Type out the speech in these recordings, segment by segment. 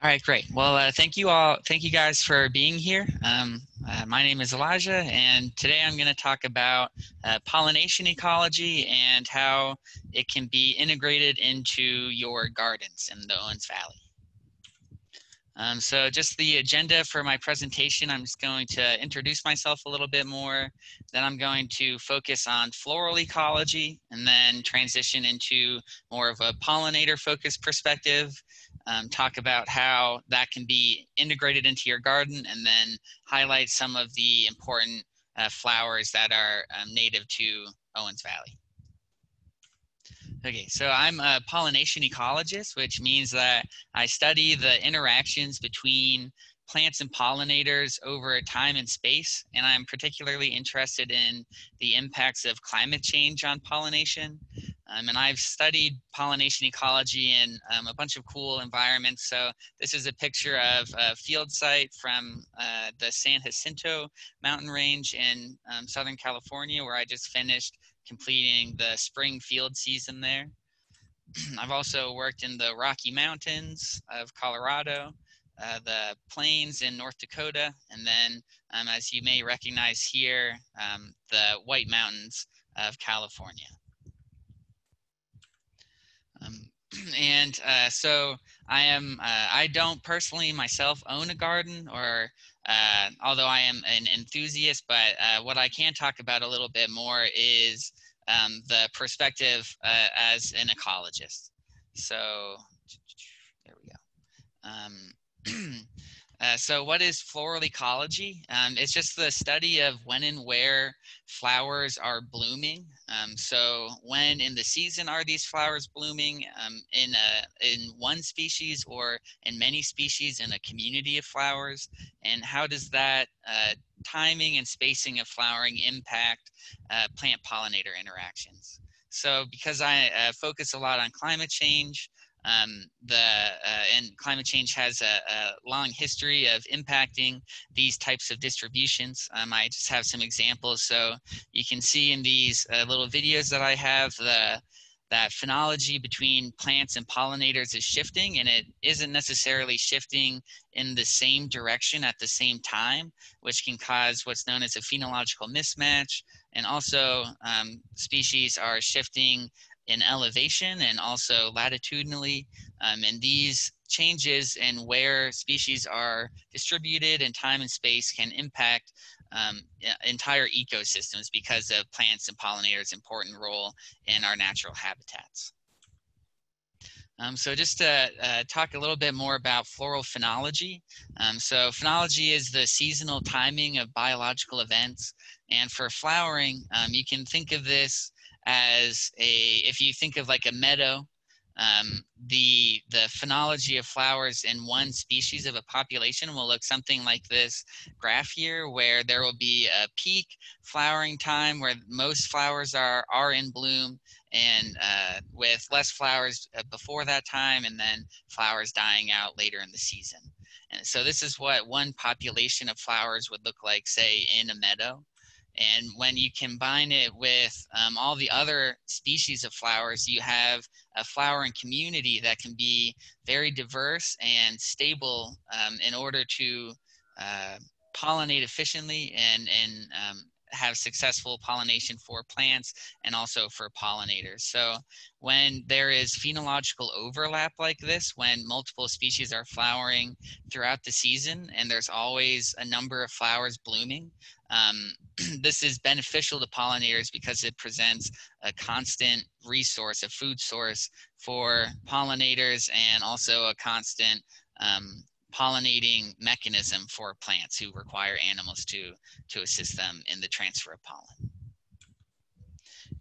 All right, great. Well, uh, thank you all. Thank you guys for being here. Um, uh, my name is Elijah, and today I'm going to talk about uh, pollination ecology and how it can be integrated into your gardens in the Owens Valley. Um, so just the agenda for my presentation, I'm just going to introduce myself a little bit more. Then I'm going to focus on floral ecology and then transition into more of a pollinator focused perspective um, talk about how that can be integrated into your garden, and then highlight some of the important uh, flowers that are um, native to Owens Valley. Okay, so I'm a pollination ecologist, which means that I study the interactions between plants and pollinators over time and space. And I'm particularly interested in the impacts of climate change on pollination. Um, and I've studied pollination ecology in um, a bunch of cool environments. So this is a picture of a field site from uh, the San Jacinto mountain range in um, Southern California, where I just finished completing the spring field season there. I've also worked in the Rocky Mountains of Colorado, uh, the plains in North Dakota, and then, um, as you may recognize here, um, the White Mountains of California. Um, and uh, so I am. Uh, I don't personally myself own a garden, or uh, although I am an enthusiast. But uh, what I can talk about a little bit more is um, the perspective uh, as an ecologist. So there we go. Um, Uh, so what is floral ecology? Um, it's just the study of when and where flowers are blooming. Um, so when in the season are these flowers blooming um, in, a, in one species or in many species in a community of flowers? And how does that uh, timing and spacing of flowering impact uh, plant pollinator interactions? So because I uh, focus a lot on climate change, um, the uh, and climate change has a, a, long history of impacting these types of distributions. Um, I just have some examples. So you can see in these uh, little videos that I have the that phenology between plants and pollinators is shifting and it isn't necessarily shifting in the same direction at the same time, which can cause what's known as a phenological mismatch. And also um, species are shifting in elevation and also latitudinally. Um, and these changes in where species are distributed in time and space can impact um, entire ecosystems because of plants and pollinators' important role in our natural habitats. Um, so just to uh, talk a little bit more about floral phenology. Um, so phenology is the seasonal timing of biological events. And for flowering, um, you can think of this as a if you think of like a meadow um, the the phenology of flowers in one species of a population will look something like this graph here where there will be a peak flowering time where most flowers are are in bloom and uh, with less flowers uh, before that time and then flowers dying out later in the season. And so this is what one population of flowers would look like say in a meadow and when you combine it with um, all the other species of flowers, you have a flowering community that can be very diverse and stable um, in order to uh, pollinate efficiently and, and um, have successful pollination for plants and also for pollinators. So when there is phenological overlap like this, when multiple species are flowering throughout the season and there's always a number of flowers blooming, um, this is beneficial to pollinators because it presents a constant resource, a food source for pollinators and also a constant um, pollinating mechanism for plants who require animals to, to assist them in the transfer of pollen.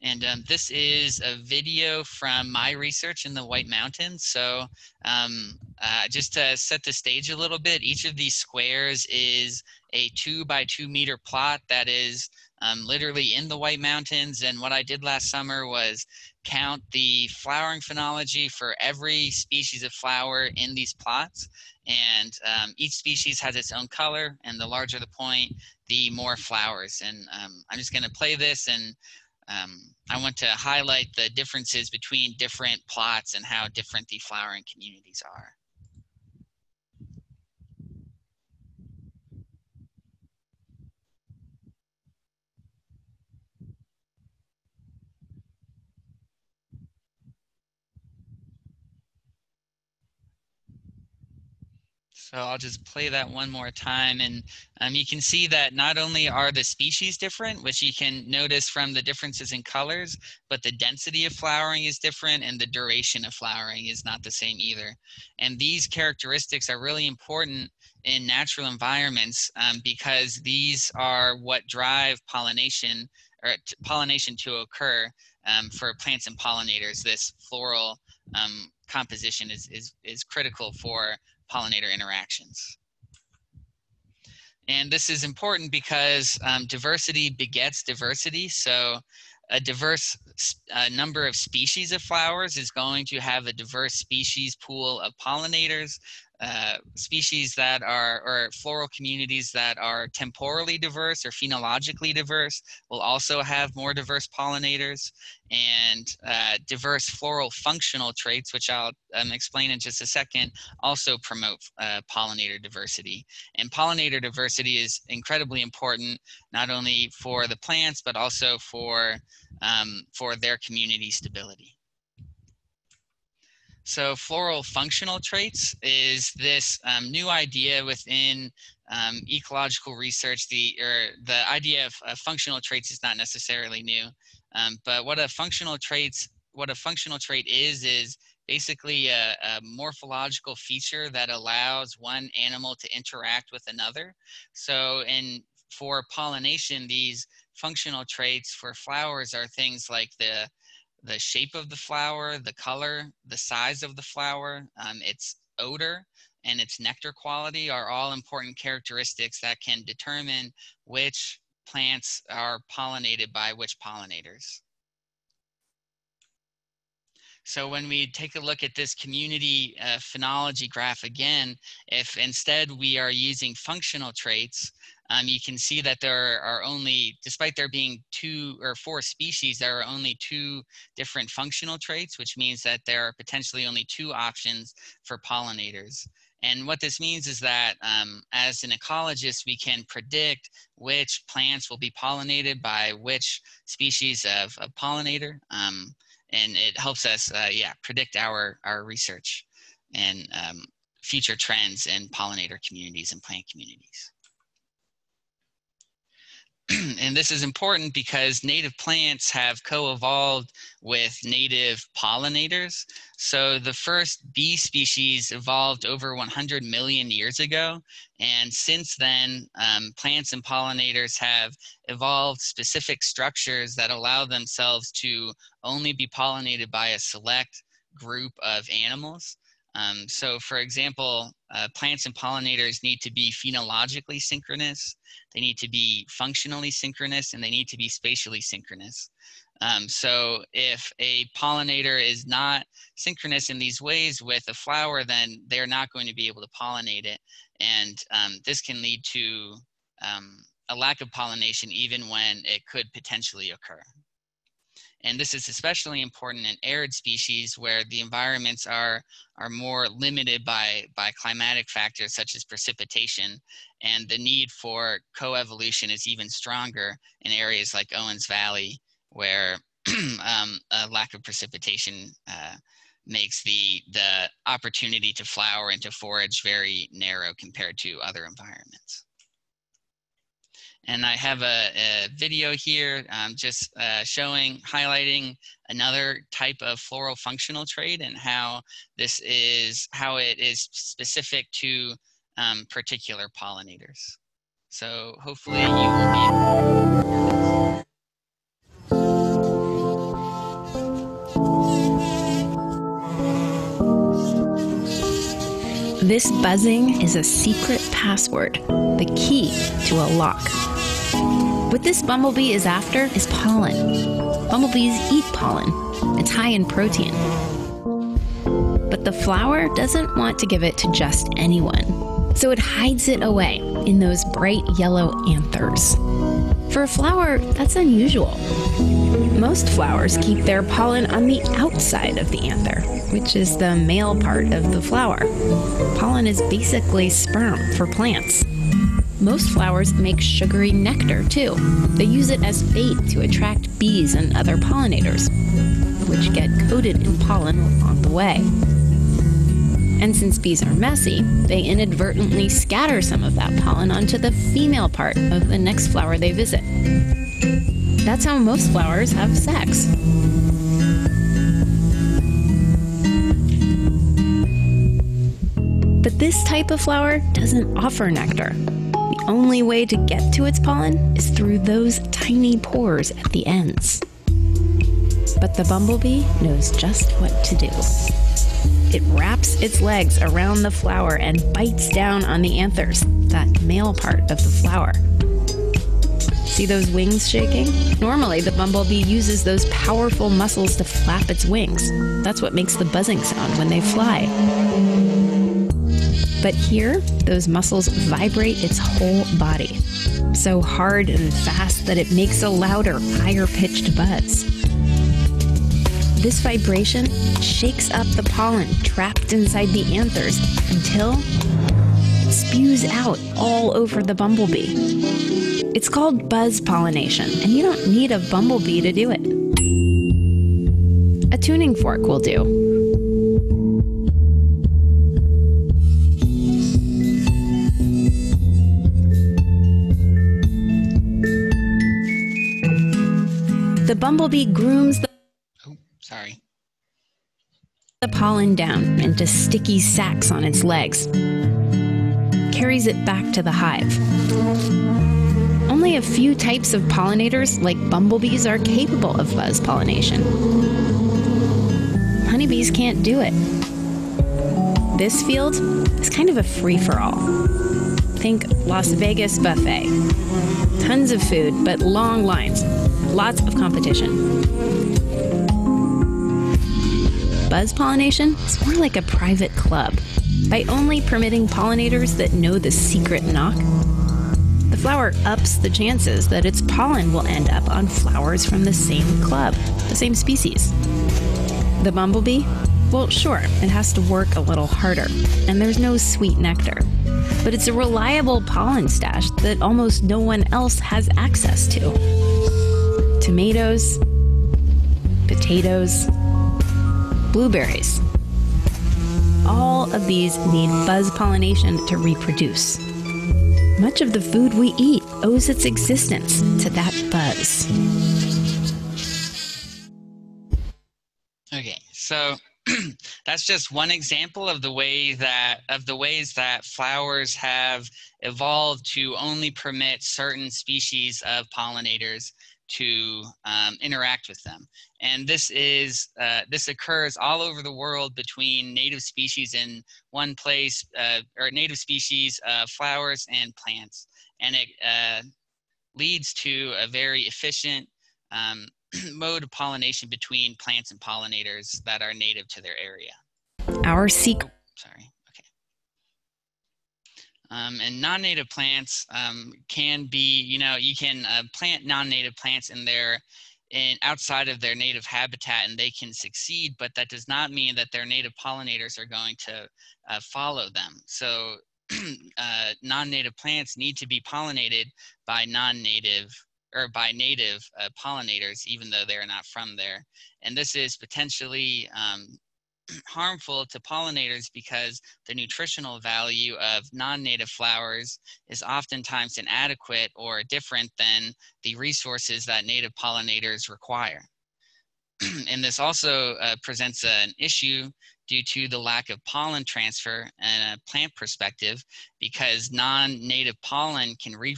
And um, this is a video from my research in the White Mountains. So um, uh, just to set the stage a little bit, each of these squares is a two by two meter plot that is um, literally in the White Mountains. And what I did last summer was count the flowering phenology for every species of flower in these plots. And um, each species has its own color, and the larger the point, the more flowers. And um, I'm just going to play this, and um, I want to highlight the differences between different plots and how different the flowering communities are. So I'll just play that one more time. And um, you can see that not only are the species different, which you can notice from the differences in colors, but the density of flowering is different and the duration of flowering is not the same either. And these characteristics are really important in natural environments um, because these are what drive pollination or pollination to occur um, for plants and pollinators. This floral um, composition is, is, is critical for pollinator interactions. And this is important because um, diversity begets diversity. So a diverse uh, number of species of flowers is going to have a diverse species pool of pollinators, uh, species that are, or floral communities that are temporally diverse or phenologically diverse will also have more diverse pollinators and uh, diverse floral functional traits, which I'll um, explain in just a second, also promote uh, pollinator diversity. And pollinator diversity is incredibly important, not only for the plants, but also for, um, for their community stability. So floral functional traits is this um, new idea within um, ecological research. The or the idea of functional traits is not necessarily new, um, but what a functional traits what a functional trait is is basically a, a, morphological feature that allows one animal to interact with another. So in for pollination, these functional traits for flowers are things like the the shape of the flower, the color, the size of the flower, um, its odor, and its nectar quality are all important characteristics that can determine which plants are pollinated by which pollinators. So when we take a look at this community uh, phenology graph again, if instead we are using functional traits, um, you can see that there are only, despite there being two or four species, there are only two different functional traits, which means that there are potentially only two options for pollinators. And what this means is that um, as an ecologist, we can predict which plants will be pollinated by which species of, of pollinator. Um, and it helps us, uh, yeah, predict our, our research and um, future trends in pollinator communities and plant communities. and this is important because native plants have co-evolved with native pollinators. So the first bee species evolved over 100 million years ago. And since then, um, plants and pollinators have evolved specific structures that allow themselves to only be pollinated by a select group of animals. Um, so for example, uh, plants and pollinators need to be phenologically synchronous, they need to be functionally synchronous, and they need to be spatially synchronous. Um, so if a pollinator is not synchronous in these ways with a flower, then they're not going to be able to pollinate it. And um, this can lead to um, a lack of pollination even when it could potentially occur. And this is especially important in arid species where the environments are, are more limited by, by climatic factors such as precipitation. And the need for coevolution is even stronger in areas like Owens Valley, where um, a lack of precipitation uh, makes the, the opportunity to flower and to forage very narrow compared to other environments. And I have a, a video here um, just uh, showing, highlighting another type of floral functional trait and how this is, how it is specific to um, particular pollinators. So hopefully you will be This buzzing is a secret password, the key to a lock. What this bumblebee is after is pollen. Bumblebees eat pollen, it's high in protein. But the flower doesn't want to give it to just anyone, so it hides it away in those bright yellow anthers. For a flower, that's unusual. Most flowers keep their pollen on the outside of the anther, which is the male part of the flower. Pollen is basically sperm for plants. Most flowers make sugary nectar too. They use it as bait to attract bees and other pollinators, which get coated in pollen along the way. And since bees are messy, they inadvertently scatter some of that pollen onto the female part of the next flower they visit. That's how most flowers have sex. But this type of flower doesn't offer nectar. The only way to get to its pollen is through those tiny pores at the ends. But the bumblebee knows just what to do. It wraps its legs around the flower and bites down on the anthers, that male part of the flower. See those wings shaking? Normally, the bumblebee uses those powerful muscles to flap its wings. That's what makes the buzzing sound when they fly. But here, those muscles vibrate its whole body. So hard and fast that it makes a louder, higher pitched buzz. This vibration shakes up the pollen trapped inside the anthers until it spews out all over the bumblebee. It's called buzz pollination, and you don't need a bumblebee to do it. A tuning fork will do. The bumblebee grooms the oh, sorry. The pollen down into sticky sacks on its legs. Carries it back to the hive. Only a few types of pollinators, like bumblebees, are capable of buzz pollination. Honeybees can't do it. This field is kind of a free for all. Think Las Vegas buffet. Tons of food, but long lines. Lots of competition. Buzz pollination is more like a private club. By only permitting pollinators that know the secret knock, the flower ups the chances that its pollen will end up on flowers from the same club, the same species. The bumblebee? Well, sure, it has to work a little harder, and there's no sweet nectar. But it's a reliable pollen stash that almost no one else has access to. Tomatoes, potatoes, blueberries. All of these need buzz pollination to reproduce. Much of the food we eat owes its existence to that buzz. Okay, so that's just one example of the way that of the ways that flowers have evolved to only permit certain species of pollinators to um, interact with them. And this is uh, this occurs all over the world between native species in one place, uh, or native species, uh, flowers and plants, and it uh, leads to a very efficient um, mode of pollination between plants and pollinators that are native to their area. Our secret. Oh, sorry. Um, and non-native plants um, can be, you know, you can uh, plant non-native plants in their in outside of their native habitat and they can succeed, but that does not mean that their native pollinators are going to uh, follow them. So uh, non-native plants need to be pollinated by non-native or by native uh, pollinators, even though they're not from there. And this is potentially um, harmful to pollinators because the nutritional value of non-native flowers is oftentimes inadequate or different than the resources that native pollinators require. and this also uh, presents an issue due to the lack of pollen transfer and a plant perspective because non-native pollen can re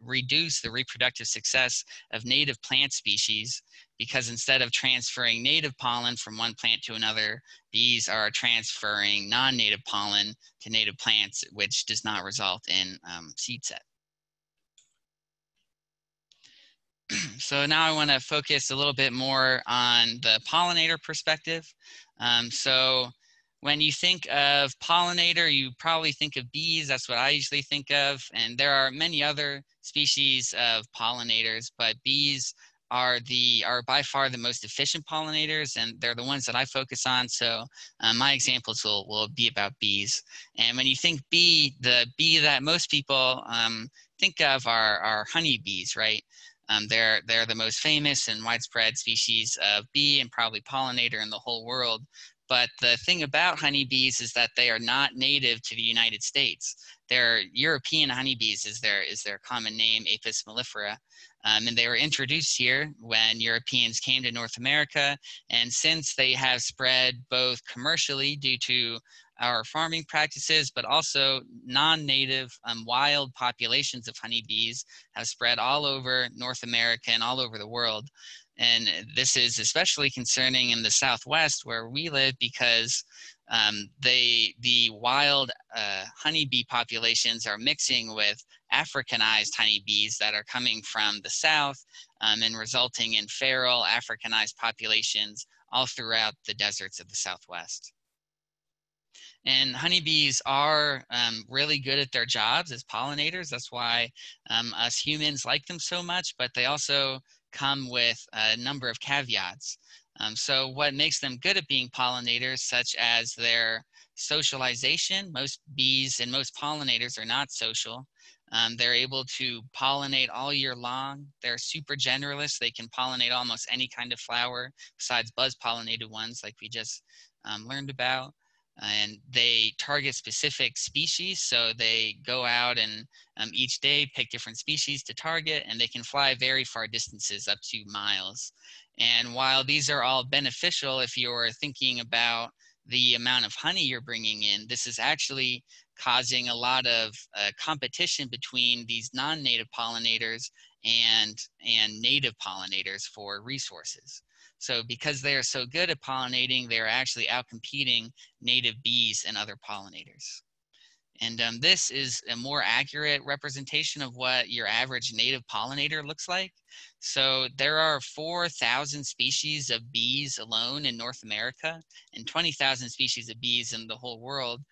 reduce the reproductive success of native plant species because instead of transferring native pollen from one plant to another, bees are transferring non-native pollen to native plants, which does not result in um, seed set. so now I want to focus a little bit more on the pollinator perspective. Um, so when you think of pollinator, you probably think of bees. That's what I usually think of. And there are many other species of pollinators, but bees are the are by far the most efficient pollinators and they're the ones that I focus on so uh, my examples will, will be about bees and when you think bee the bee that most people um, think of are, are honeybees right um, they're they're the most famous and widespread species of bee and probably pollinator in the whole world but the thing about honeybees is that they are not native to the United States. They're European honeybees is their, is their common name, Apis mellifera. Um, and they were introduced here when Europeans came to North America. And since they have spread both commercially due to our farming practices, but also non-native um, wild populations of honeybees have spread all over North America and all over the world. And this is especially concerning in the Southwest where we live because um, they, the wild uh, honeybee populations are mixing with Africanized honeybees that are coming from the South um, and resulting in feral Africanized populations all throughout the deserts of the Southwest. And honeybees are um, really good at their jobs as pollinators. That's why um, us humans like them so much, but they also come with a number of caveats. Um, so what makes them good at being pollinators, such as their socialization, most bees and most pollinators are not social. Um, they're able to pollinate all year long. They're super generalists. They can pollinate almost any kind of flower besides buzz pollinated ones like we just um, learned about and they target specific species. So they go out and um, each day pick different species to target, and they can fly very far distances, up to miles. And while these are all beneficial, if you're thinking about the amount of honey you're bringing in, this is actually causing a lot of uh, competition between these non-native pollinators and and native pollinators for resources. So because they are so good at pollinating, they're actually outcompeting native bees and other pollinators. And um, this is a more accurate representation of what your average native pollinator looks like. So there are 4,000 species of bees alone in North America and 20,000 species of bees in the whole world.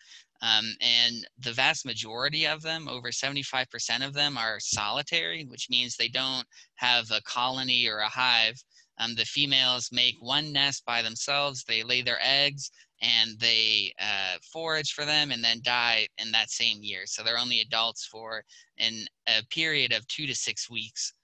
Um, and the vast majority of them, over 75% of them, are solitary, which means they don't have a colony or a hive. Um, the females make one nest by themselves. They lay their eggs and they uh, forage for them and then die in that same year. So they're only adults for in a period of two to six weeks.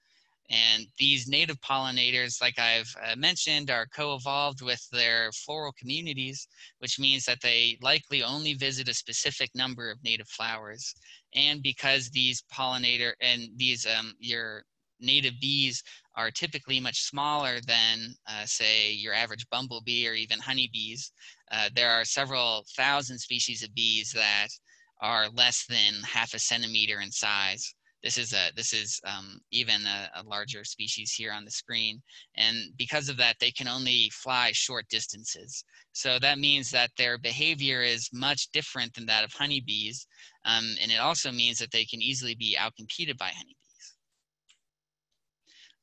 And these native pollinators, like I've uh, mentioned, are co-evolved with their floral communities, which means that they likely only visit a specific number of native flowers. And because these pollinator and these um, your native bees are typically much smaller than, uh, say, your average bumblebee or even honeybees. Uh, there are several thousand species of bees that are less than half a centimeter in size. This is a this is um, even a, a, larger species here on the screen, and because of that, they can only fly short distances. So that means that their behavior is much different than that of honeybees, um, and it also means that they can easily be outcompeted by honeybees.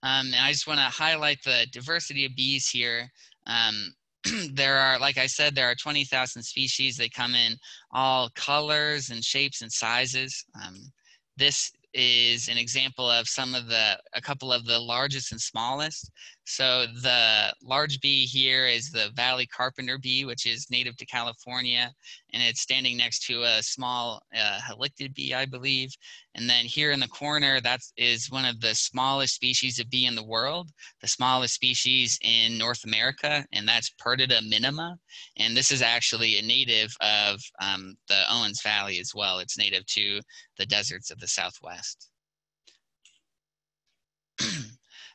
Um, and I just want to highlight the diversity of bees here. Um, there are, like I said, there are 20,000 species. They come in all colors and shapes and sizes. Um, this is an example of some of the, a couple of the largest and smallest. So the large bee here is the valley carpenter bee, which is native to California, and it's standing next to a small uh, halictid bee, I believe. And then here in the corner, that is one of the smallest species of bee in the world, the smallest species in North America, and that's Perdita minima. And this is actually a native of um, the Owens Valley as well. It's native to the deserts of the Southwest.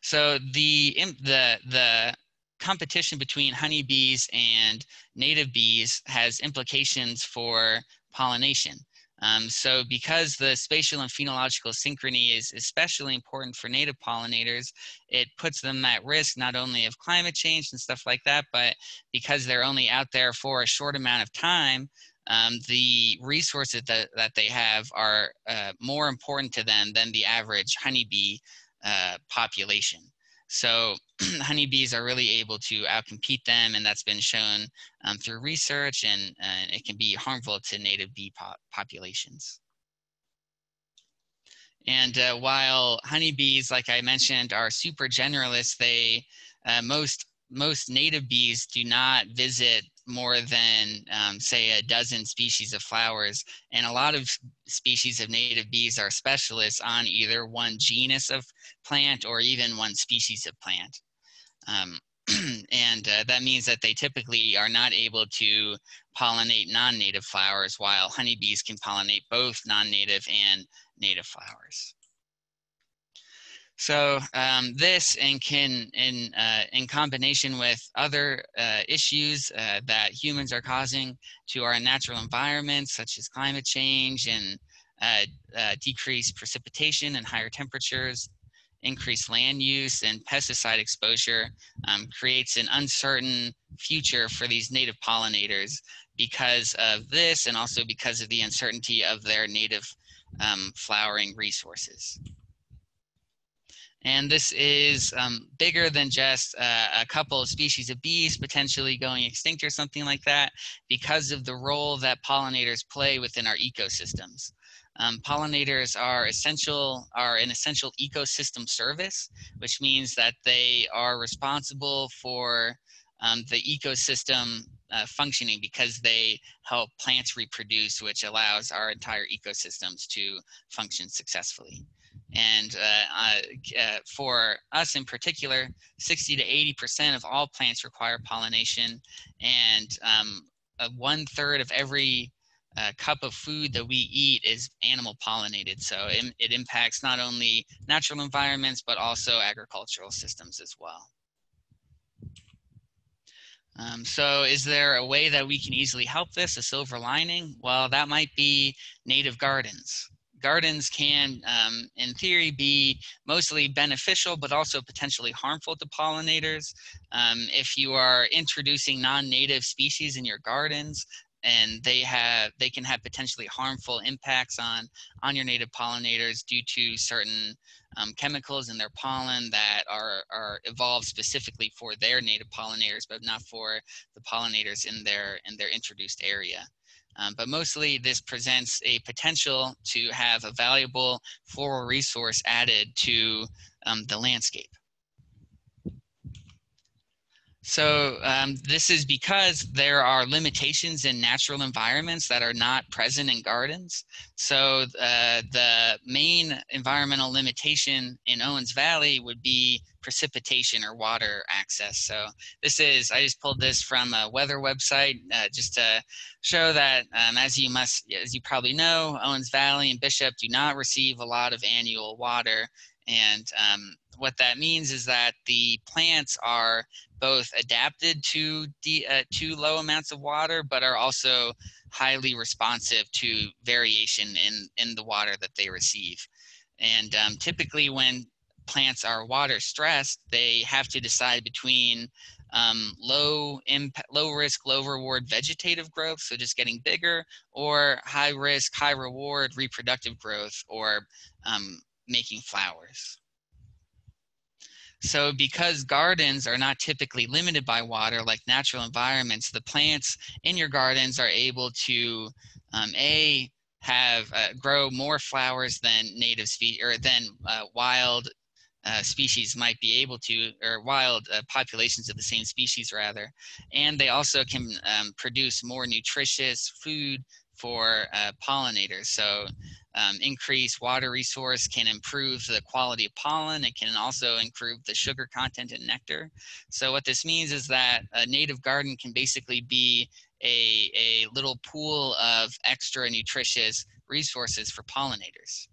So the the the competition between honeybees and native bees has implications for pollination. Um, so because the spatial and phenological synchrony is especially important for native pollinators, it puts them at risk not only of climate change and stuff like that, but because they're only out there for a short amount of time, um, the resources that, that they have are uh, more important to them than the average honeybee uh, population. So honeybees are really able to outcompete them, and that's been shown um, through research, and, it can be harmful to native bee po populations. And uh, while honeybees, like I mentioned, are super generalists, they uh, most most native bees do not visit more than, um, say, a dozen species of flowers. And a lot of species of native bees are specialists on either one genus of plant or even one species of plant. Um, and uh, that means that they typically are not able to pollinate non-native flowers while honeybees can pollinate both non-native and native flowers. So um, this and can in uh, in combination with other uh, issues uh, that humans are causing to our natural environments, such as climate change and uh, uh, decreased precipitation and higher temperatures, increased land use and pesticide exposure, um, creates an uncertain future for these native pollinators because of this and also because of the uncertainty of their native um, flowering resources. And this is um, bigger than just uh, a couple of species of bees potentially going extinct or something like that because of the role that pollinators play within our ecosystems. Um, pollinators are essential, are an essential ecosystem service, which means that they are responsible for um, the ecosystem uh, functioning because they help plants reproduce, which allows our entire ecosystems to function successfully. And uh, uh, for us in particular, 60 to 80% of all plants require pollination, and um, one third of every uh, cup of food that we eat is animal pollinated. So it, it impacts not only natural environments, but also agricultural systems as well. Um, so is there a way that we can easily help this, a silver lining? Well, that might be native gardens gardens can, um, in theory, be mostly beneficial, but also potentially harmful to pollinators. Um, if you are introducing non-native species in your gardens, and they have they can have potentially harmful impacts on on your native pollinators due to certain um, chemicals in their pollen that are are evolved specifically for their native pollinators but not for the pollinators in their in their introduced area um, but mostly this presents a potential to have a valuable floral resource added to um, the landscape. So um, this is because there are limitations in natural environments that are not present in gardens. So uh, the main environmental limitation in Owens Valley would be precipitation or water access. So this is, I just pulled this from a weather website uh, just to show that um, as you must, as you probably know, Owens Valley and Bishop do not receive a lot of annual water. And um, what that means is that the plants are both adapted to de, uh, to low amounts of water, but are also highly responsive to variation in in the water that they receive. And um, typically, when plants are water stressed, they have to decide between um, low impact, low risk, low reward vegetative growth, so just getting bigger, or high risk, high reward reproductive growth, or um, making flowers. So because gardens are not typically limited by water like natural environments, the plants in your gardens are able to um, a have uh, grow more flowers than native species or than uh, wild uh, species might be able to, or wild uh, populations of the same species rather. And they also can um, produce more nutritious food for uh, pollinators. So um, increased water resource can improve the quality of pollen. It can also improve the sugar content in nectar. So what this means is that a native garden can basically be a, a little pool of extra nutritious resources for pollinators.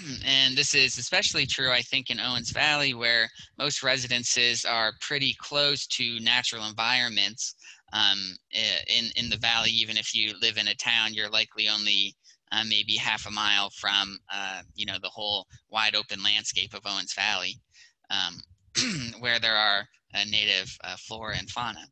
and this is especially true, I think, in Owens Valley, where most residences are pretty close to natural environments um, in in the valley. Even if you live in a town, you're likely only uh, maybe half a mile from uh, you know the whole wide open landscape of Owens Valley, um, where there are uh, native uh, flora and fauna.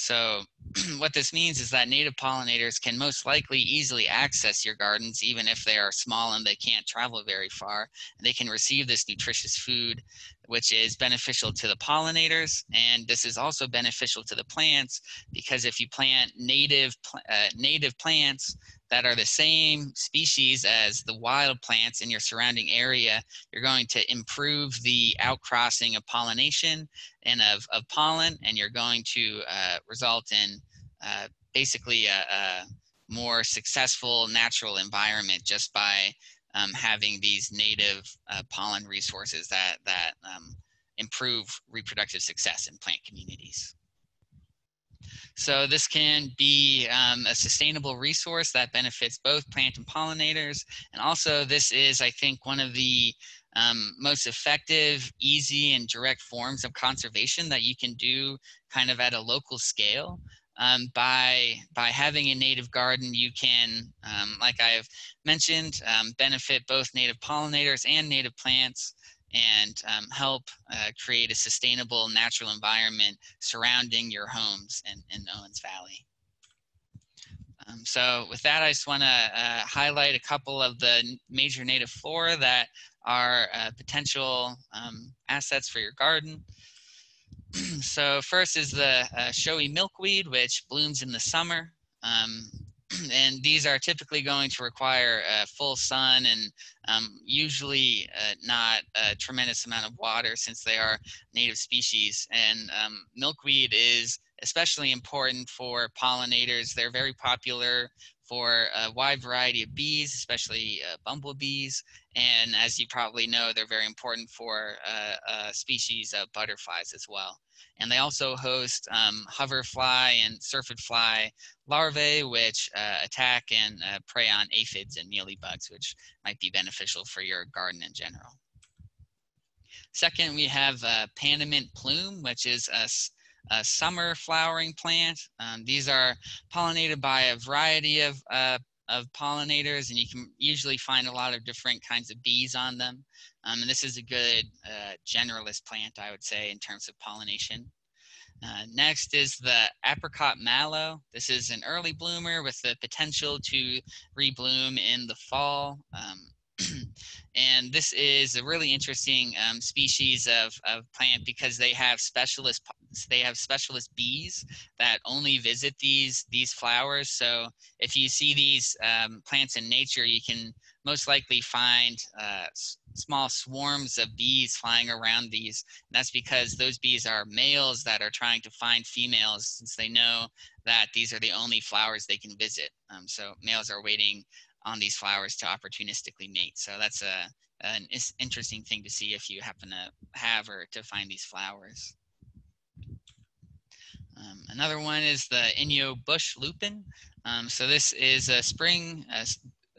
So what this means is that native pollinators can most likely easily access your gardens, even if they are small and they can't travel very far. And they can receive this nutritious food, which is beneficial to the pollinators. And this is also beneficial to the plants because if you plant native, uh, native plants that are the same species as the wild plants in your surrounding area, you're going to improve the outcrossing of pollination and of, of pollen, and you're going to uh, result in uh, basically a, a, more successful natural environment just by um, having these native uh, pollen resources that, that um, improve reproductive success in plant communities. So this can be um, a sustainable resource that benefits both plant and pollinators. And also this is, I think, one of the um, most effective, easy, and direct forms of conservation that you can do kind of at a local scale. Um, by by having a native garden, you can, um, like I've mentioned, um, benefit both native pollinators and native plants and um, help uh, create a sustainable natural environment surrounding your homes in, in Owens Valley. Um, so with that, I just want to uh, highlight a couple of the major native flora that are uh, potential um, assets for your garden. so first is the uh, showy milkweed, which blooms in the summer. Um, and these are typically going to require uh, full sun and um, usually uh, not a tremendous amount of water since they are native species. And um, milkweed is especially important for pollinators. They're very popular for a wide variety of bees, especially uh, bumblebees. And as you probably know, they're very important for uh, a species of butterflies as well. And they also host um, hoverfly and syrphid fly larvae, which uh, attack and uh, prey on aphids and mealybugs, which might be beneficial for your garden in general. Second, we have uh, Panamint plume, which is a a summer flowering plant. Um, these are pollinated by a variety of, uh, of pollinators, and you can usually find a lot of different kinds of bees on them. Um, and this is a good uh, generalist plant, I would say, in terms of pollination. Uh, next is the apricot mallow. This is an early bloomer with the potential to rebloom in the fall. Um, and this is a really interesting um, species of, of plant because they have specialist they have specialist bees that only visit these these flowers. So if you see these um, plants in nature you can most likely find uh, small swarms of bees flying around these. And that's because those bees are males that are trying to find females since they know that these are the only flowers they can visit. Um, so males are waiting on these flowers to opportunistically mate. So that's a an interesting thing to see if you happen to have or to find these flowers. Um, another one is the Inyo bush lupin. Um, so this is a spring,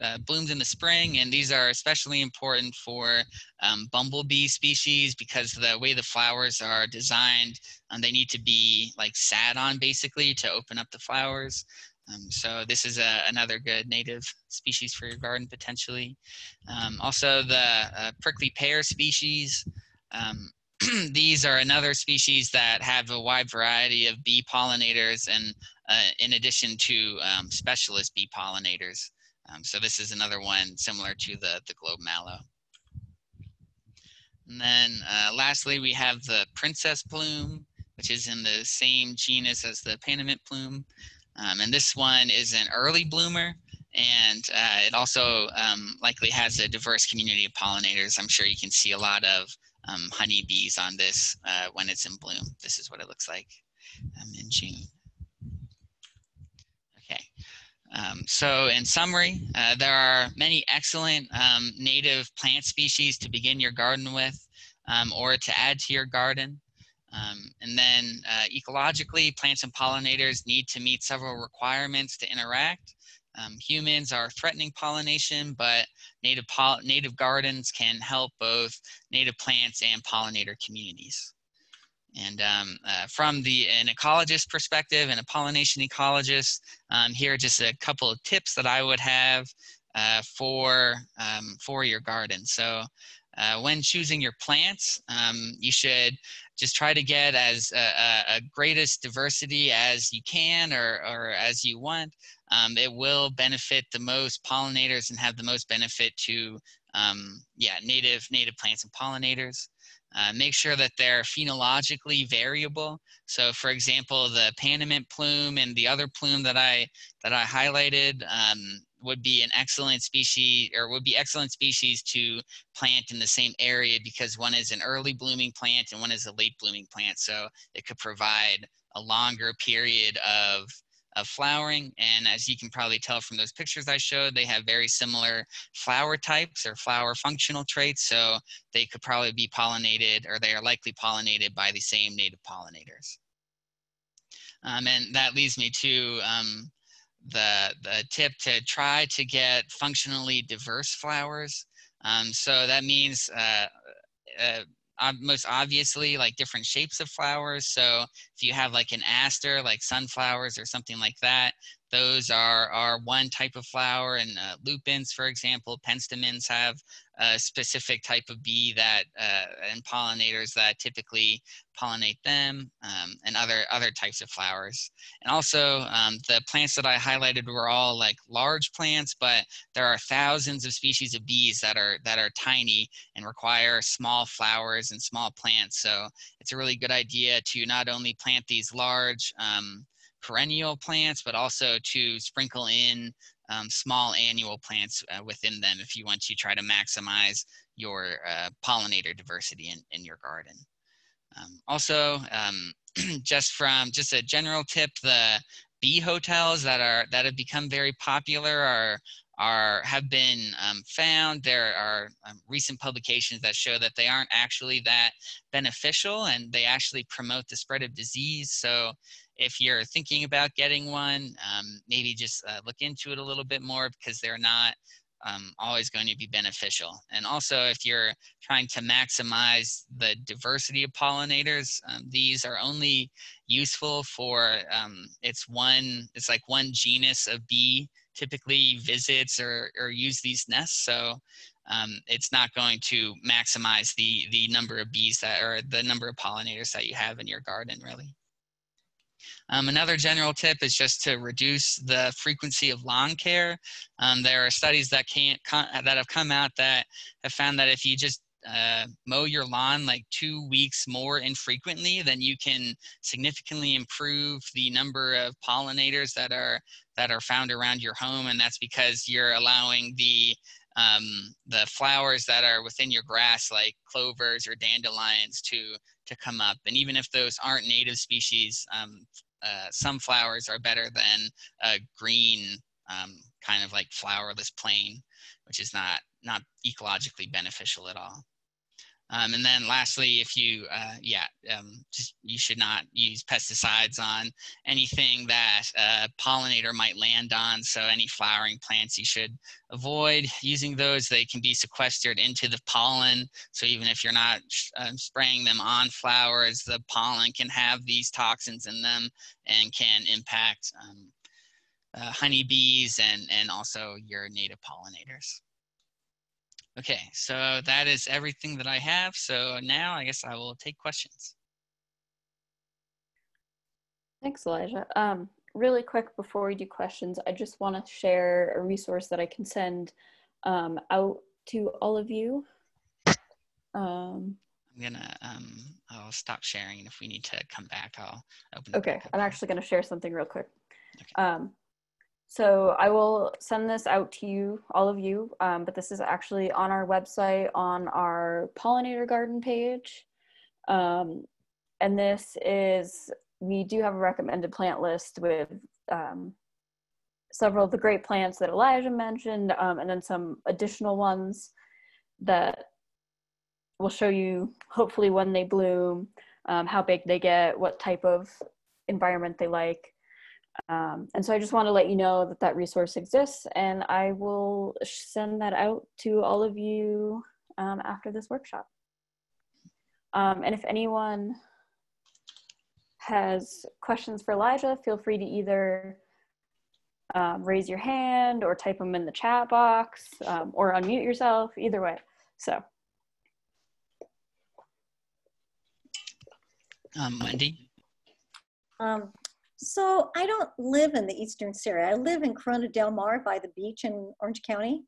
uh, blooms in the spring, and these are especially important for um, bumblebee species because the way the flowers are designed, um, they need to be like sat on basically to open up the flowers. Um, so this is a, another good native species for your garden potentially. Um, also the uh, prickly pear species. Um, these are another species that have a wide variety of bee pollinators and uh, in addition to um, specialist bee pollinators. Um, so this is another one similar to the, the globe mallow. And then uh, lastly, we have the princess plume, which is in the same genus as the Panamint plume. Um, and this one is an early bloomer and uh, it also um, likely has a diverse community of pollinators. I'm sure you can see a lot of um, honeybees on this uh, when it's in bloom. This is what it looks like um, in June. Okay, um, so in summary, uh, there are many excellent um, native plant species to begin your garden with um, or to add to your garden. Um, and then uh, ecologically, plants and pollinators need to meet several requirements to interact. Um, humans are threatening pollination, but native, native gardens can help both native plants and pollinator communities. And um, uh, from the an ecologist perspective and a pollination ecologist, um, here are just a couple of tips that I would have uh, for um, for your garden. So uh, when choosing your plants, um, you should just try to get as a, a, greatest diversity as you can or, or as you want. Um, it will benefit the most pollinators and have the most benefit to um, yeah native native plants and pollinators. Uh, make sure that they're phenologically variable. So, for example, the Panamint plume and the other plume that I that I highlighted, um, would be an excellent species or would be excellent species to plant in the same area because one is an early blooming plant and one is a late blooming plant. So it could provide a longer period of of flowering. And as you can probably tell from those pictures I showed, they have very similar flower types or flower functional traits. So they could probably be pollinated or they are likely pollinated by the same native pollinators. Um, and that leads me to um, the, the tip to try to get functionally diverse flowers. Um, so that means uh, uh, most obviously like different shapes of flowers. So if you have like an aster, like sunflowers or something like that, those are, are one type of flower and uh, lupins, for example, penstemons have a specific type of bee that uh, and pollinators that typically pollinate them um, and other other types of flowers. And also um, the plants that i highlighted were all like large plants but there are thousands of species of bees that are that are tiny and require small flowers and small plants. So it's a really good idea to not only plant these large um, perennial plants but also to sprinkle in um, small annual plants uh, within them if you want to try to maximize your uh, pollinator diversity in, in your garden. Um, also, um, just from just a general tip, the bee hotels that are that have become very popular are are have been um, found. There are um, recent publications that show that they aren't actually that beneficial, and they actually promote the spread of disease. So if you're thinking about getting one, um, maybe just uh, look into it a little bit more because they're not um, always going to be beneficial. And also, if you're trying to maximize the diversity of pollinators, um, these are only useful for um, it's one, it's like one genus of bee typically visits or, or use these nests. So um, it's not going to maximize the, the number of bees that, or the number of pollinators that you have in your garden, really. Um, another general tip is just to reduce the frequency of lawn care. Um, there are studies that can't that have come out that have found that if you just uh, mow your lawn like two weeks more infrequently, then you can significantly improve the number of pollinators that are that are found around your home, and that's because you're allowing the um, the flowers that are within your grass, like clovers or dandelions, to to come up. And even if those aren't native species, um, uh, some flowers are better than a green um, kind of like flowerless plain, which is not not ecologically beneficial at all. Um, and then lastly, if you, uh, yeah, um, just you should not use pesticides on anything that a pollinator might land on. So any flowering plants, you should avoid using those. They can be sequestered into the pollen. So even if you're not uh, spraying them on flowers, the pollen can have these toxins in them and can impact um, uh, honeybees and, and also your native pollinators. Okay, so that is everything that I have. So now I guess I will take questions. Thanks, Elijah. Um, really quick before we do questions, I just want to share a resource that I can send um, out to all of you. Um, I'm gonna, um, I'll stop sharing, and if we need to come back, I'll open. Okay, I'm actually gonna share something real quick. Okay. So I will send this out to you, all of you, um, but this is actually on our website on our pollinator garden page. Um, and this is, we do have a recommended plant list with um, several of the great plants that Elijah mentioned, um, and then some additional ones that will show you hopefully when they bloom, um, how big they get, what type of environment they like. Um, and so I just want to let you know that that resource exists, and I will send that out to all of you um, after this workshop. Um, and if anyone has questions for Elijah, feel free to either um, raise your hand or type them in the chat box um, or unmute yourself, either way. So. Um, Wendy? Um, so I don't live in the Eastern Sierra. I live in Corona del Mar by the beach in Orange County,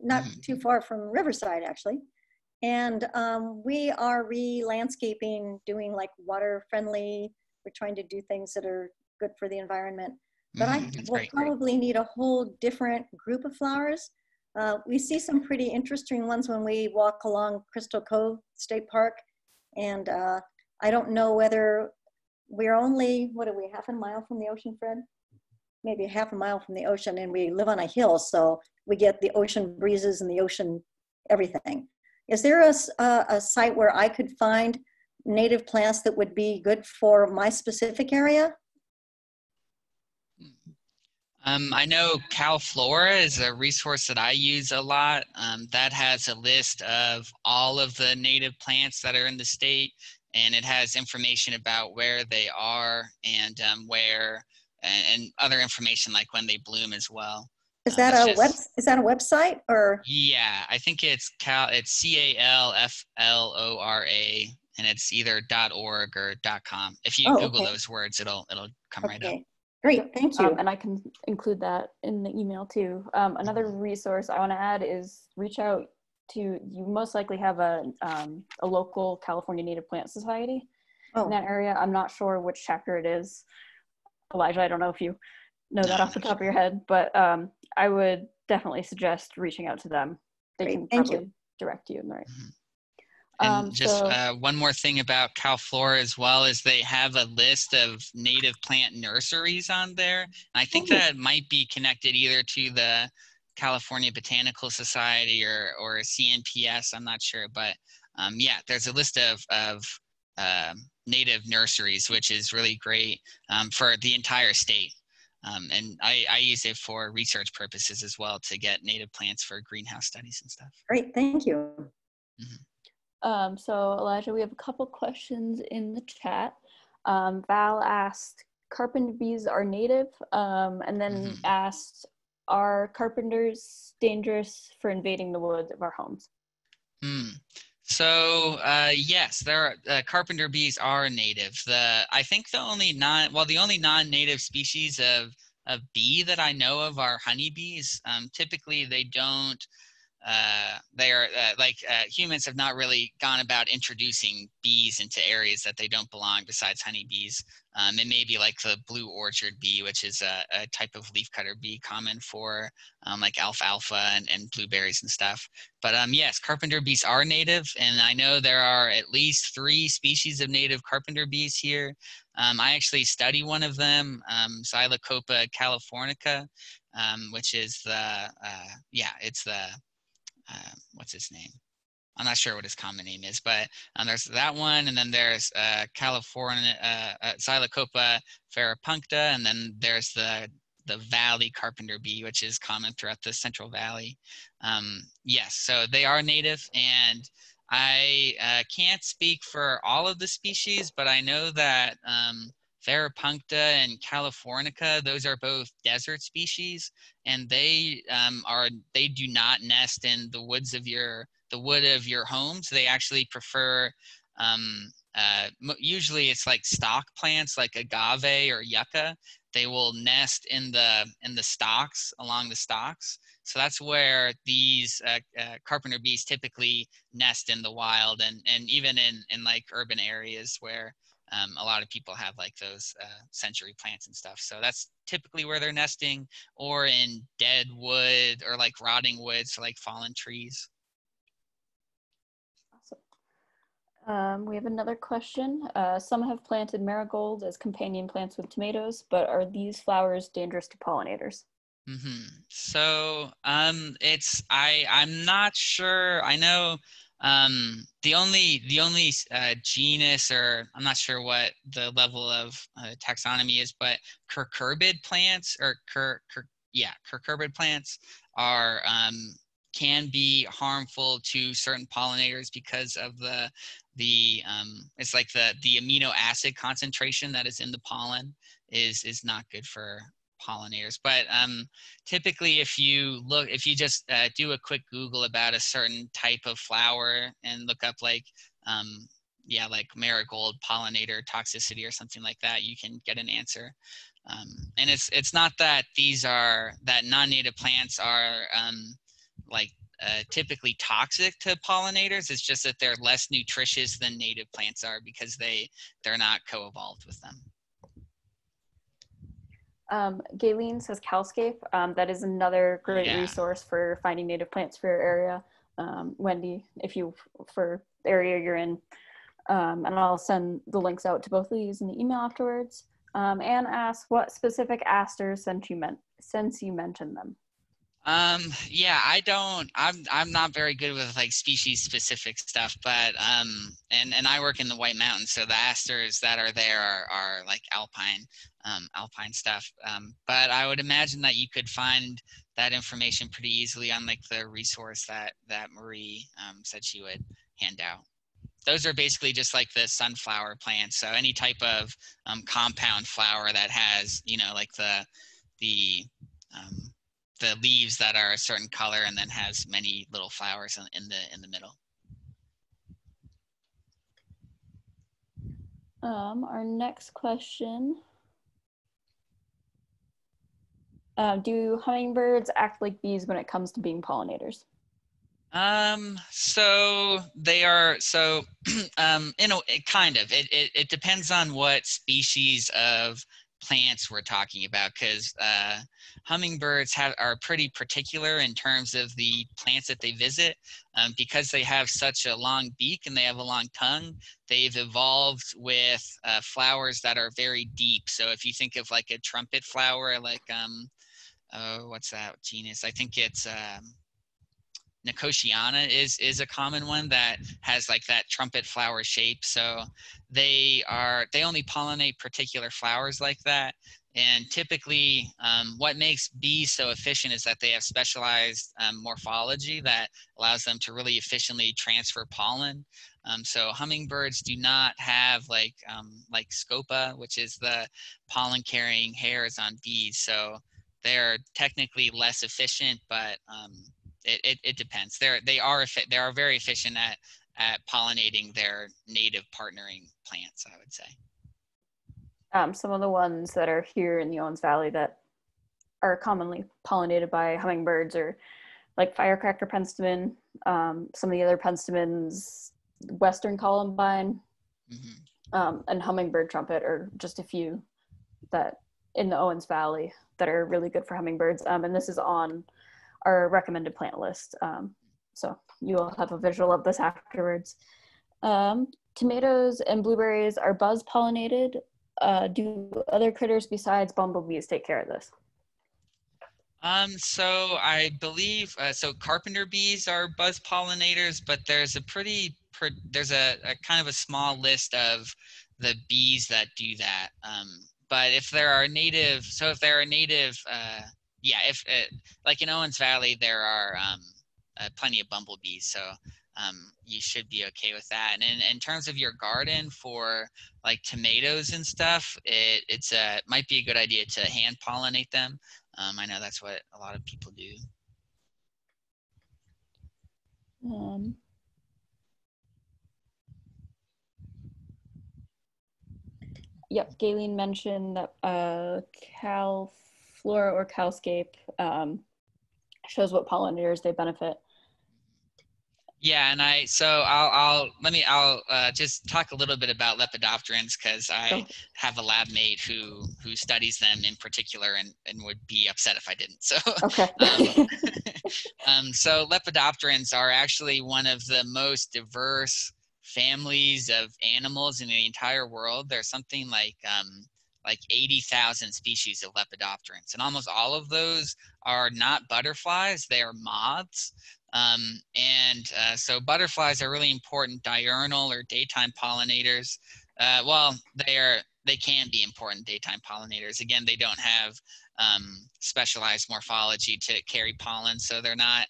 not mm-hmm. too far from Riverside, actually. And um, we are re-landscaping, doing like water friendly. We're trying to do things that are good for the environment. But mm-hmm. I will great, probably great. need a whole different group of flowers. Uh, we see some pretty interesting ones when we walk along Crystal Cove State Park. And uh, I don't know whether we're only, what are we, half a mile from the ocean, Fred? maybe half a mile from the ocean, and we live on a hill, so we get the ocean breezes and the ocean everything. Is there a, a, a site where I could find native plants that would be good for my specific area? Um, I know CalFlora is a resource that I use a lot. Um, that has a list of all of the native plants that are in the state, and it has information about where they are and um, where, and, and, other information like when they bloom as well. Is that um, a just, web? Is that a website or? Yeah, I think it's Cal. It's C A L F L O R A, and it's either .org or .com. If you oh, Google okay. those words, it'll it'll come okay. right up. Great, thank you. Um, and I can include that in the email too. Um, another resource I want to add is reach out to, you most likely have a, um, a local California Native Plant Society oh. in that area. I'm not sure which chapter it is. Elijah, I don't know if you know that off the top of your head, but um, I would definitely suggest reaching out to them. They Great, can probably you. direct you in the right. Mm-hmm. And um, just so, uh, one more thing about CalFlora as well is they have a list of native plant nurseries on there. And I think that might be connected either to the California Botanical Society or, or CNPS. I'm not sure, but um, yeah, there's a list of, of uh, native nurseries, which is really great um, for the entire state. Um, and I, I, use it for research purposes as well to get native plants for greenhouse studies and stuff. Great, thank you. Mm-hmm. Um, so Elijah, we have a couple questions in the chat. Um, Val asked, carpenter bees are native, um, and then mm-hmm. asked, are carpenters dangerous for invading the woods of our homes? Mm. So uh, yes, there are, uh, carpenter bees are native. The I think the only non well the only non-native species of of bee that I know of are honeybees. Um, typically, they don't uh, they are uh, like uh, humans have not really gone about introducing bees into areas that they don't belong besides honeybees. Um, it may be like the blue orchard bee, which is a, a type of leafcutter bee common for um, like alfalfa and, and, blueberries and stuff. But um, yes, carpenter bees are native, and I know there are at least three species of native carpenter bees here. Um, I actually study one of them, um, Xylocopa californica, um, which is the, uh, yeah, it's the uh, what's his name? I'm not sure what his common name is, but um, there's that one, and then there's uh, California uh, uh, Xylocopa varipuncta, and then there's the the valley carpenter bee, which is common throughout the Central Valley. Um, yes, so they are native, and I uh, can't speak for all of the species, but I know that um, Varipuncta and Californica, those are both desert species, and they um, are they do not nest in the woods of your the wood of your homes. They actually prefer um, uh, usually it's like stock plants like agave or yucca. They will nest in the in the stalks along the stalks. So that's where these uh, uh, carpenter bees typically nest in the wild, and and even in in like urban areas where um, a lot of people have like those uh, century plants and stuff. So that's typically where they're nesting or in dead wood or like rotting wood, so like fallen trees. Awesome. Um, we have another question. Uh, some have planted marigolds as companion plants with tomatoes, but are these flowers dangerous to pollinators? Mm-hmm. So um, it's I I'm not sure. I know um, the only the only uh, genus, or I'm not sure what the level of uh, taxonomy is, but cucurbit plants or cur, cur yeah cucurbit plants are um, can be harmful to certain pollinators because of the the um, it's like the the amino acid concentration that is in the pollen is is not good for pollinators. But um, typically, if you look, if you just uh, do a quick Google about a certain type of flower and look up like, um, yeah, like marigold pollinator toxicity or something like that, you can get an answer. Um, and it's it's not that these are that non-native plants are um, like uh, typically toxic to pollinators. It's just that they're less nutritious than native plants are because they they're not co-evolved with them. Um, Galen says Calscape. Um, that is another great yeah. resource for finding native plants for your area. Um, Wendy, if you, for the area you're in. Um, and I'll send the links out to both of these in the email afterwards. Um, Anne asks, what specific asters since you meant since you mentioned them? Um, yeah, I don't. I'm I'm not very good with like species specific stuff, but um, and and I work in the White Mountains, so the asters that are there are, are like alpine, um, alpine stuff. Um, but I would imagine that you could find that information pretty easily on like the resource that that Marie um, said she would hand out. Those are basically just like the sunflower plants. So any type of um, compound flower that has, you know, like the the um, the leaves that are a certain color and then has many little flowers in, in the in the middle. Um, our next question. Uh, do hummingbirds act like bees when it comes to being pollinators? Um, so they are, so, um, you know, it kind of, it, it, it depends on what species of plants we're talking about because uh, hummingbirds have, are pretty particular in terms of the plants that they visit um, because they have such a long beak and they have a long tongue they've evolved with uh, flowers that are very deep so if you think of like a trumpet flower like um oh what's that genus i think it's um Nicotiana is is a common one that has like that trumpet flower shape. So they are they only pollinate particular flowers like that. And typically, um, what makes bees so efficient is that they have specialized um, morphology that allows them to really efficiently transfer pollen. Um, so hummingbirds do not have like um, like scopa, which is the pollen carrying hairs on bees. So they're technically less efficient, but um, it, it, it depends. They're they are they are very efficient at at pollinating their native partnering plants. I would say. Um, some of the ones that are here in the Owens Valley that are commonly pollinated by hummingbirds are like firecracker penstemon, um, some of the other penstemons, western columbine, mm-hmm. um, and hummingbird trumpet are just a few that in the Owens Valley that are really good for hummingbirds. Um, and this is on our recommended plant list. Um, so you will have a visual of this afterwards. Um, tomatoes and blueberries are buzz pollinated. Uh, do other critters besides bumblebees take care of this? Um, so I believe uh, so. Carpenter bees are buzz pollinators, but there's a pretty there's a, a, kind of a small list of the bees that do that. Um, but if there are native, so if there are native uh, yeah, if uh, like in Owens Valley, there are um, uh, plenty of bumblebees, so um, you should be okay with that. And in, in, terms of your garden for like tomatoes and stuff, it it's a it might be a good idea to hand pollinate them. Um, I know that's what a lot of people do. Um, yep, Galen mentioned that uh, Cal Flora or Calscape um, shows what pollinators they benefit. Yeah, and I so I'll I'll let me I'll uh, just talk a little bit about lepidopterans because I have a lab mate who who studies them in particular and, and would be upset if I didn't. So okay. um, um, so lepidopterans are actually one of the most diverse families of animals in the entire world. There's something like um, like 80,000 species of lepidopterans. And almost all of those are not butterflies, they are moths. Um, and uh, so butterflies are really important diurnal or daytime pollinators. Uh, well, they are they can be important daytime pollinators. Again, they don't have um, specialized morphology to carry pollen, so they're not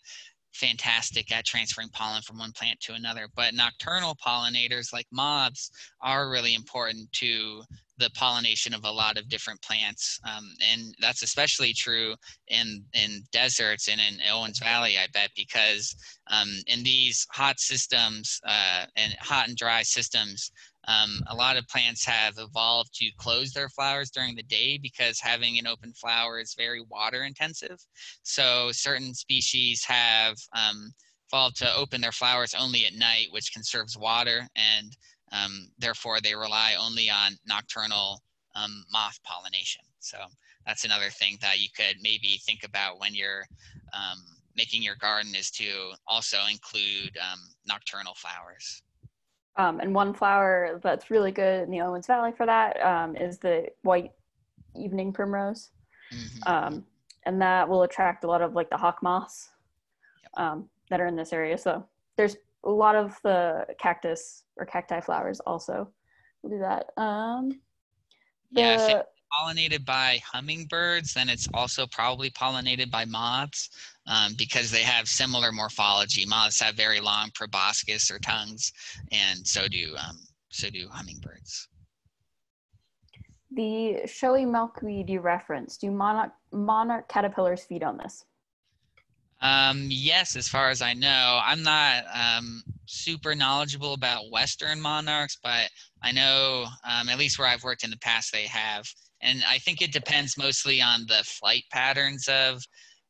fantastic at transferring pollen from one plant to another. But nocturnal pollinators like moths are really important to the pollination of a lot of different plants. Um, and that's especially true in, in deserts and in Owens Valley, I bet, because um, in these hot systems uh, and hot and dry systems, um, a lot of plants have evolved to close their flowers during the day because having an open flower is very water intensive. So certain species have um, evolved to open their flowers only at night, which conserves water and um, therefore, they rely only on nocturnal um, moth pollination. So that's another thing that you could maybe think about when you're um, making your garden is to also include um, nocturnal flowers. Um, and one flower that's really good in the Owens Valley for that um, is the white evening primrose. Mhm. Um, and that will attract a lot of like the hawk moths um, that are in this area. So there's a lot of the cactus or cacti flowers also will do that. Um, Yeah, pollinated by hummingbirds, then it's also probably pollinated by moths um, because they have similar morphology. Moths have very long proboscis or tongues, and so do um, so do hummingbirds. The showy milkweed you referenced, do monarch, monarch caterpillars feed on this? Um, yes, as far as I know, I'm not um, super knowledgeable about Western monarchs, but I know um, at least where I've worked in the past, they have. And I think it depends mostly on the flight patterns of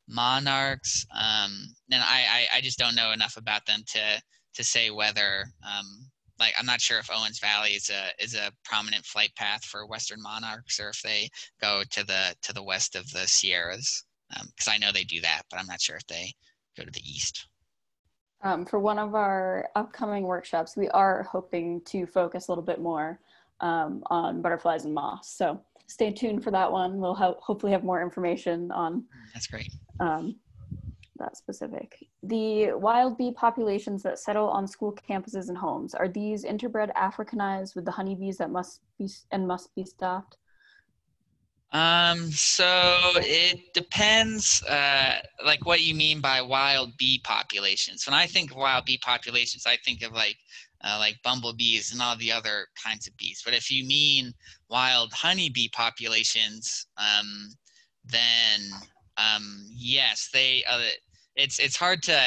monarchs. Um, and I, I, I just don't know enough about them to to say whether um, like I'm not sure if Owens Valley is a is a prominent flight path for Western monarchs or if they go to the to the west of the Sierras because I know they do that, but I'm not sure if they go to the east. Um, for one of our upcoming workshops, we are hoping to focus a little bit more um, on butterflies and moths. So stay tuned for that one. We'll ho- hopefully have more information on That's great. um, that specific. The wild bee populations that settle on school campuses and homes are these interbred Africanized with the honeybees that must be and must be stopped. Um, so it depends, uh, like what you mean by wild bee populations. When I think of wild bee populations, I think of like, uh, like bumblebees and all the other kinds of bees. But if you mean wild honeybee populations, um, then um, yes, they. Uh, it's it's hard to.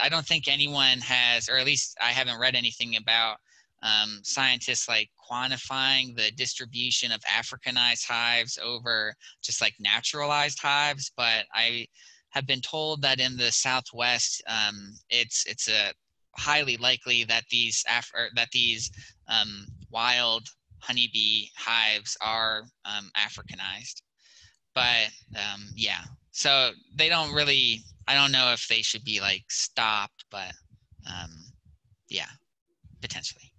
I don't think anyone has, or at least I haven't read anything about um, scientists like quantifying the distribution of Africanized hives over just like naturalized hives, but I have been told that in the Southwest, um, it's it's a highly likely that these Af- that these um, wild honeybee hives are um, Africanized. But um, yeah, so they don't really. I don't know if they should be like stopped, but um, yeah, potentially.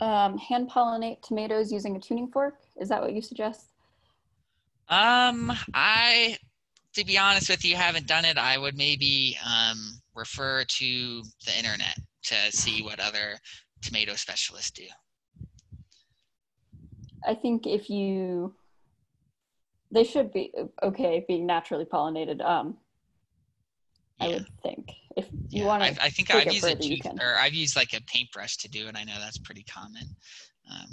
Um, hand pollinate tomatoes using a tuning fork. Is that what you suggest? Um, I, to be honest with you, haven't done it. I would maybe um, refer to the internet to see what other tomato specialists do. I think if you, they should be okay being naturally pollinated. Um, I would think if you Yeah, want to. I think I've used a further, tooth, or I've used like a paintbrush to do it. I know that's pretty common. Um,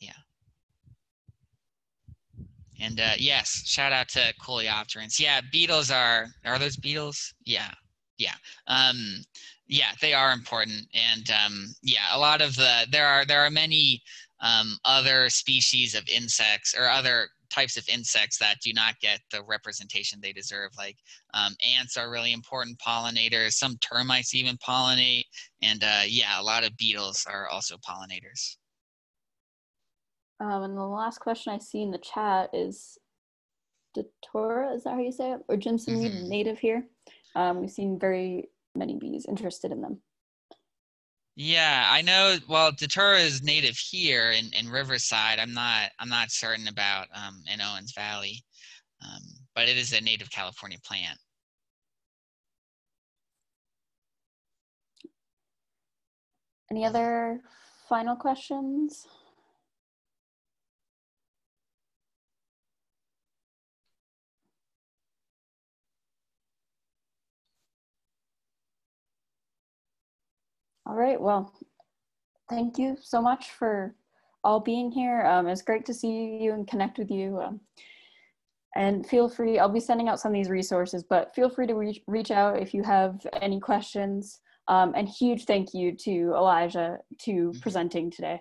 yeah. And uh, yes, shout out to coleopterans. Yeah, beetles are are those beetles? Yeah, yeah, um, yeah. They are important, and um, yeah, a lot of the there are there are many um, other species of insects or other types of insects that do not get the representation they deserve. Like um, ants are really important pollinators. Some termites even pollinate, and uh, yeah, a lot of beetles are also pollinators. Um, and the last question I see in the chat is Datura, is that how you say it? Or Jimson weed Mhm. native here? Um, we've seen very many bees interested in them. Yeah, I know. Well, Datura is native here in, in Riverside. I'm not. I'm not certain about um, in Owens Valley, um, but it is a native California plant. Any other final questions? All right, well, thank you so much for all being here. Um, it's great to see you and connect with you. Um, and feel free, I'll be sending out some of these resources, but feel free to reach, reach out if you have any questions. Um, and huge thank you to Elijah to presenting today.